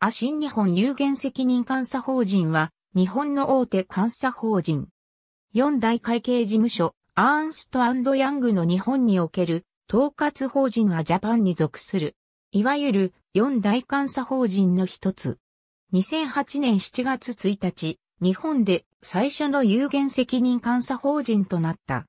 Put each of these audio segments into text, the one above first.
ア新日本有限責任監査法人は、日本の大手監査法人。四大会計事務所、アーンストヤングの日本における統括法人はジャパンに属する。いわゆる四大監査法人の一つ。2008年7月1日、日本で最初の有限責任監査法人となった。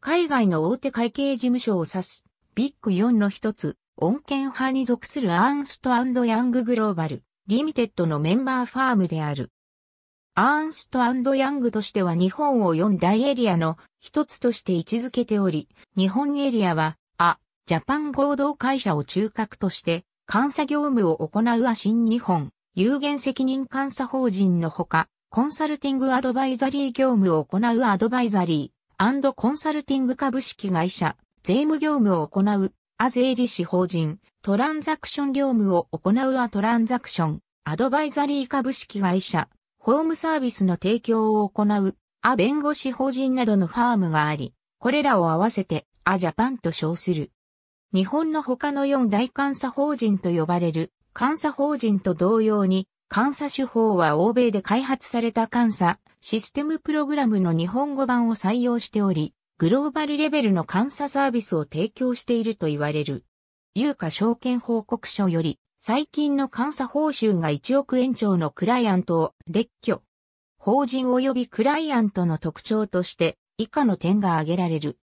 海外の大手会計事務所を指す、ビッグ4の一つ、恩恵派に属するアーンストヤンググローバル、リミテッドのメンバーファームである。アーンストヤングとしては日本を4大エリアの一つとして位置づけており、日本エリアは、あ、ジャパン合同会社を中核として、監査業務を行うア新日本、有限責任監査法人のほか、コンサルティングアドバイザリー業務を行うアドバイザリー、コンサルティング株式会社、税務業務を行う、ア税理士法人、トランザクション業務を行うアトランザクション、アドバイザリー株式会社、ホームサービスの提供を行う、ア弁護士法人などのファームがあり、これらを合わせて、アジャパンと称する。日本の他の4大監査法人と呼ばれる、監査法人と同様に、監査手法は欧米で開発された監査、システムプログラムの日本語版を採用しており、グローバルレベルの監査サービスを提供していると言われる。有価証券報告書より、最近の監査報酬が1億円超のクライアントを列挙。法人及びクライアントの特徴として以下の点が挙げられる。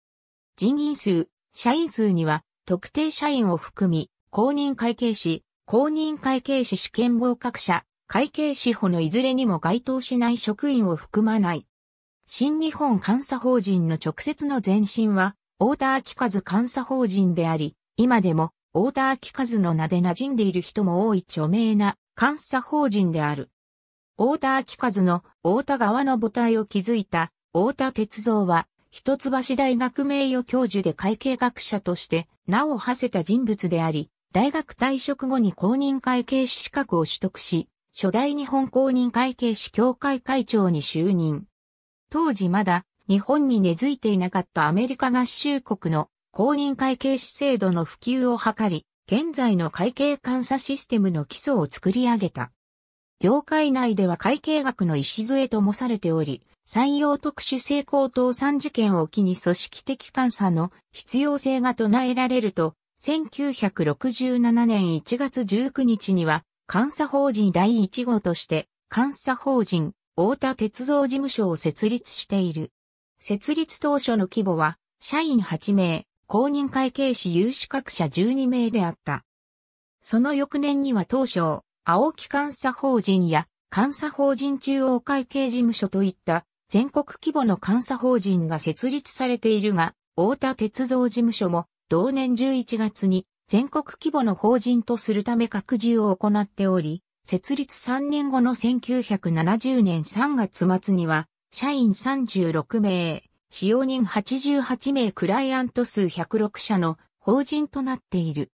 人員数、社員数には特定社員を含み、公認会計士、公認会計士試験合格者、会計士法のいずれにも該当しない職員を含まない。新日本監査法人の直接の前身は、大田明和監査法人であり、今でも大田明和の名で馴染んでいる人も多い著名な監査法人である。大田明和の大田川の母体を築いた大田鉄道は、一橋大学名誉教授で会計学者として名を馳せた人物であり、大学退職後に公認会計士資格を取得し、初代日本公認会計士協会会長に就任。当時まだ日本に根付いていなかったアメリカ合衆国の公認会計士制度の普及を図り、現在の会計監査システムの基礎を作り上げた。業界内では会計学の礎ともされており、採用特殊性高等3事件を機に組織的監査の必要性が唱えられると、1967年1月19日には、監査法人第1号として、監査法人、大田鉄道事務所を設立している。設立当初の規模は、社員8名、公認会計士有資格者12名であった。その翌年には当初、青木監査法人や監査法人中央会計事務所といった全国規模の監査法人が設立されているが、大田鉄道事務所も同年11月に全国規模の法人とするため拡充を行っており、設立3年後の1970年3月末には、社員36名、使用人88名クライアント数106社の法人となっている。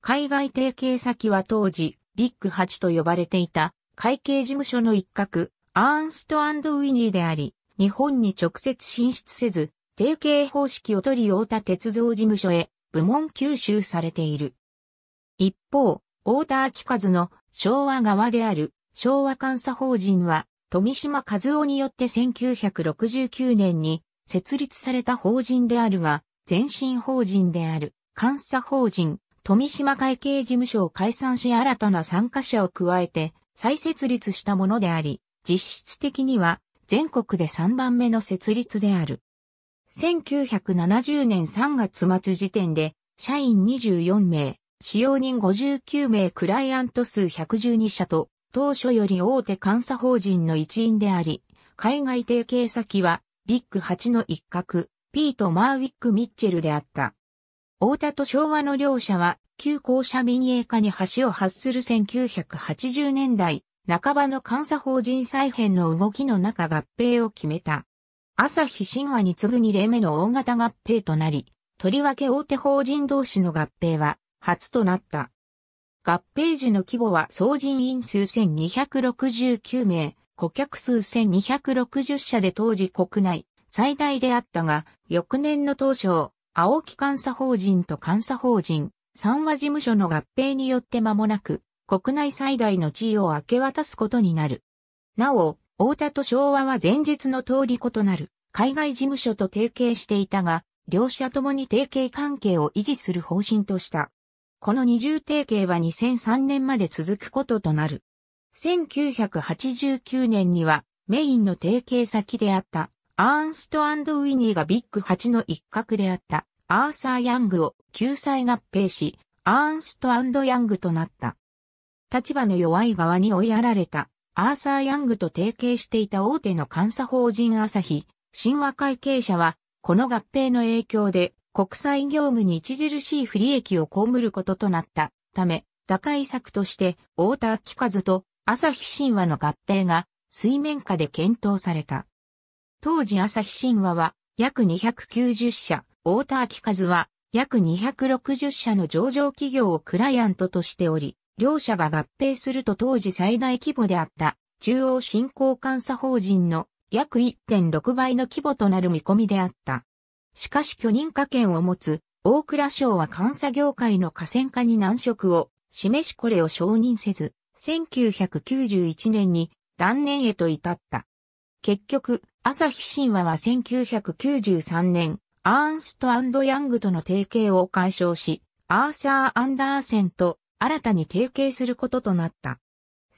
海外提携先は当時、ビッグ8と呼ばれていた会計事務所の一角、アーンストウィニーであり、日本に直接進出せず、提携方式を取り太田鉄道事務所へ部門吸収されている。一方、太田明和の昭和側である昭和監査法人は富島和夫によって1969年に設立された法人であるが、前身法人である監査法人、富島会計事務所を解散し新たな参加者を加えて再設立したものであり、実質的には全国で3番目の設立である。1970年3月末時点で社員24名、使用人59名クライアント数112社と当初より大手監査法人の一員であり、海外提携先はビッグ8の一角、ピート・マーウィック・ミッチェルであった。大田と昭和の両者は、旧校舎民営化に橋を発する1980年代、半ばの監査法人再編の動きの中合併を決めた。朝日神話に次ぐ2例目の大型合併となり、とりわけ大手法人同士の合併は初となった。合併時の規模は総人員数1269名、顧客数1260社で当時国内最大であったが、翌年の当初、青木監査法人と監査法人、三和事務所の合併によって間もなく、国内最大の地位を明け渡すことになる。なお、大田と昭和は前日の通り異なる海外事務所と提携していたが、両社ともに提携関係を維持する方針とした。この二重提携は2003年まで続くこととなる。1989年にはメインの提携先であったアーンストウィニーがビッグ8の一角であったアーサー・ヤングを救済合併し、アーンストヤングとなった。立場の弱い側に追いやられたアーサー・ヤングと提携していた大手の監査法人朝日、神話会計者は、この合併の影響で国際業務に著しい不利益を被ることとなったため、打開策として大田明和と朝日神話の合併が水面下で検討された。当時朝日神話は約290社、大田明和は約260社の上場企業をクライアントとしており、両社が合併すると当時最大規模であった中央振興監査法人の約1.6倍の規模となる見込みであった。しかし許認可権を持つ大蔵省は監査業界の河川化に難色を示しこれを承認せず、1991年に断念へと至った。結局、朝日神話は1993年、アーンストヤングとの提携を解消し、アーサー・アンダーセンと新たに提携することとなった。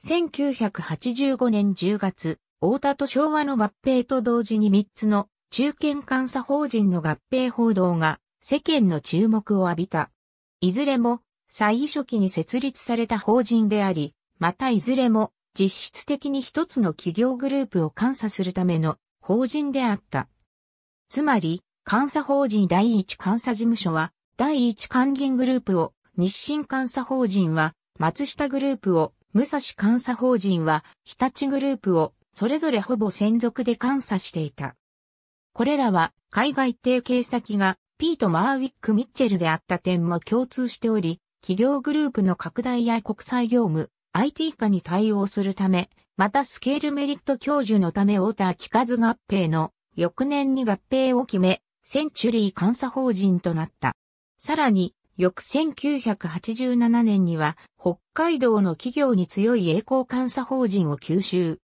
1985年10月、大田と昭和の合併と同時に3つの中堅監査法人の合併報道が世間の注目を浴びた。いずれも最初期に設立された法人であり、またいずれも実質的に一つの企業グループを監査するための法人であった。つまり、監査法人第一監査事務所は、第一管銀グループを、日清監査法人は、松下グループを、武蔵監査法人は、日立グループを、それぞれほぼ専属で監査していた。これらは、海外提携先が、ピート・マーウィック・ミッチェルであった点も共通しており、企業グループの拡大や国際業務、IT 化に対応するため、またスケールメリット享受のため大田機数合併の翌年に合併を決め、センチュリー監査法人となった。さらに、翌1987年には、北海道の企業に強い栄光監査法人を吸収。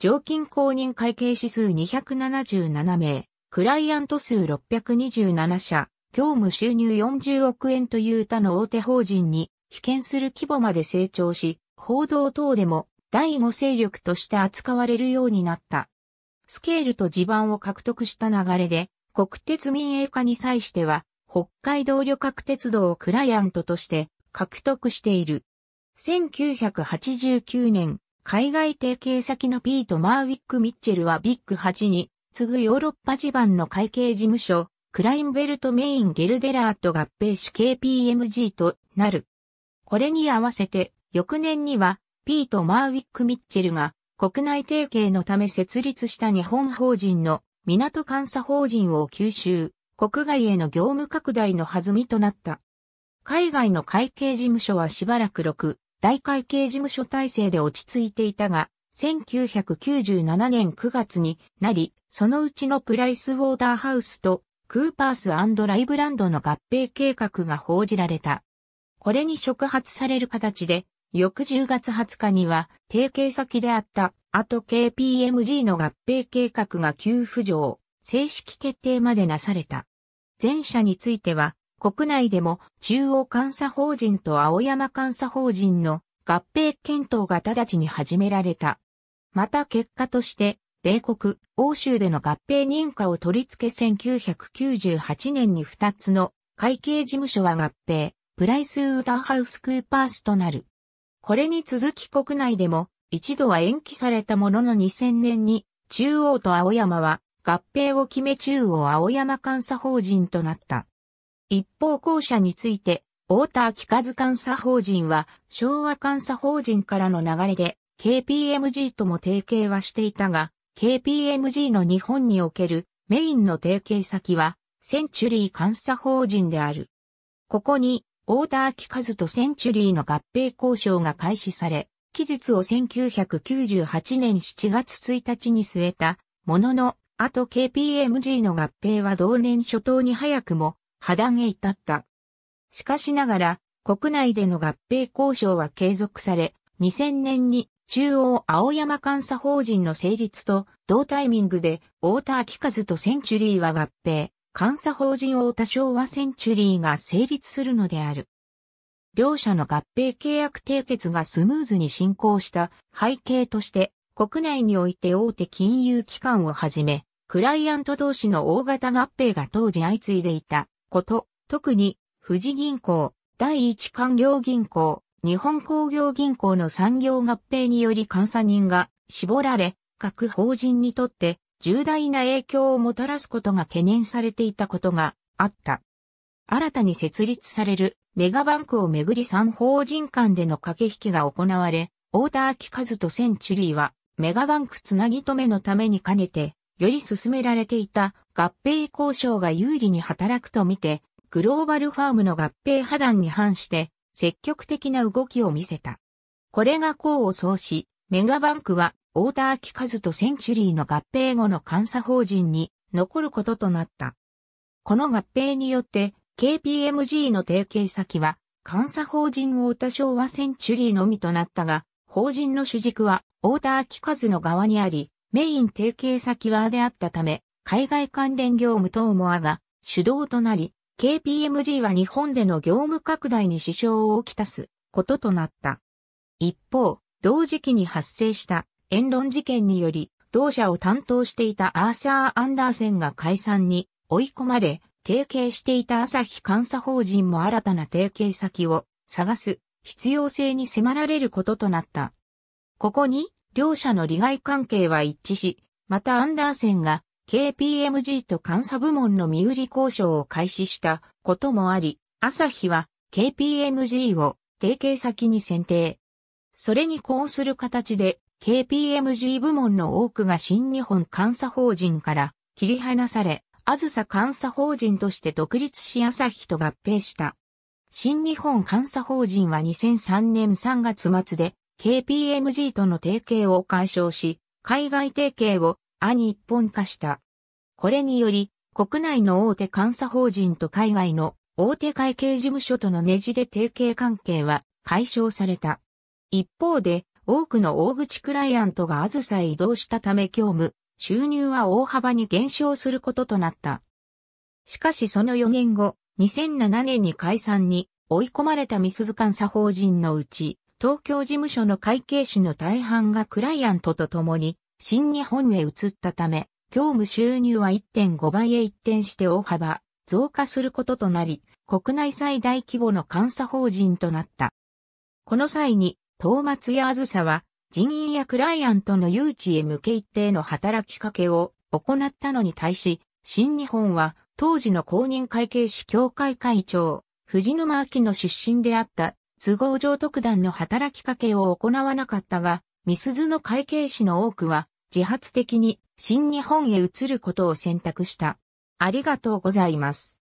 常勤公認会計指数277名、クライアント数627社、業務収入40億円という他の大手法人に被験する規模まで成長し、報道等でも第五勢力として扱われるようになった。スケールと地盤を獲得した流れで、国鉄民営化に際しては、北海道旅客鉄道をクライアントとして獲得している。1989年、海外提携先のピート・マーウィック・ミッチェルはビッグ8に次ぐヨーロッパ地盤の会計事務所、クラインベルト・メイン・ゲルデラーと合併し KPMG となる。これに合わせて、翌年にはピート・マーウィック・ミッチェルが国内提携のため設立した日本法人の港監査法人を吸収、国外への業務拡大の弾みとなった。海外の会計事務所はしばらく6、大会計事務所体制で落ち着いていたが、1997年9月になり、そのうちのプライスウォーターハウスとクーパースライブランドの合併計画が報じられた。これに触発される形で、翌10月20日には、提携先であった、あと KPMG の合併計画が急浮上、正式決定までなされた。前者については、国内でも中央監査法人と青山監査法人の合併検討が直ちに始められた。また結果として、米国、欧州での合併認可を取り付け1998年に2つの会計事務所は合併、プライスウーターハウスクーパースとなる。これに続き国内でも一度は延期されたものの2000年に中央と青山は合併を決め中央青山監査法人となった。一方後者について、大田秋和監査法人は昭和監査法人からの流れで KPMG とも提携はしていたが、KPMG の日本におけるメインの提携先はセンチュリー監査法人である。ここに大田明和とセンチュリーの合併交渉が開始され、期日を1998年7月1日に据えたものの、あと KPMG の合併は同年初頭に早くも破談へ至った。しかしながら、国内での合併交渉は継続され、2000年に中央青山監査法人の成立と同タイミングで太田明和とセンチュリーは合併、監査法人太田昭和センチュリーが成立するのである。両社の合併契約締結がスムーズに進行した背景として、国内において大手金融機関をはじめ、クライアント同士の大型合併が当時相次いでいたこと、特に富士銀行、第一官業銀行、日本工業銀行の産業合併により監査人が絞られ、各法人にとって重大な影響をもたらすことが懸念されていたことがあった。新たに設立されるメガバンクをめぐり3法人間での駆け引きが行われ、大田明和とセンチュリーはメガバンクつなぎ止めのために兼ねて、より進められていた合併交渉が有利に働くとみて、グローバルファームの合併破談に反して積極的な動きを見せた。これが功を奏し、メガバンクは、大田明和とセンチュリーの合併後の監査法人に残ることとなった。この合併によって、KPMG の提携先は、監査法人大田昭和センチュリーのみとなったが、法人の主軸は、大田明和の側にあり、メイン提携先はであったため、海外関連業務等もあが、主導となり、KPMG は日本での業務拡大に支障をきたすこととなった。一方、同時期に発生したエンロン事件により、同社を担当していたアーサー・アンダーセンが解散に追い込まれ、提携していた朝日監査法人も新たな提携先を探す必要性に迫られることとなった。ここに、両者の利害関係は一致し、またアンダーセンが KPMG と監査部門の身売り交渉を開始したこともあり、朝日は KPMG を提携先に選定。それにこうする形で KPMG 部門の多くが新日本監査法人から切り離され、あずさ監査法人として独立し朝日と合併した。新日本監査法人は2003年3月末で KPMG との提携を解消し、海外提携をア日本化した。これにより、国内の大手監査法人と海外の大手会計事務所とのねじれ提携関係は解消された。一方で、多くの大口クライアントがあずさへ移動したため業務、収入は大幅に減少することとなった。しかしその4年後、2007年に解散に追い込まれたミスズ監査法人のうち、東京事務所の会計士の大半がクライアントと共に新日本へ移ったため、業務収入は1.5倍へ一転して大幅増加することとなり、国内最大規模の監査法人となった。この際に、東松やあずさは、人員やクライアントの誘致へ向け一定の働きかけを行ったのに対し、新日本は当時の公認会計士協会会長、藤沼明の出身であった都合上特段の働きかけを行わなかったが、ミスズの会計士の多くは自発的に新日本へ移ることを選択した。ありがとうございます。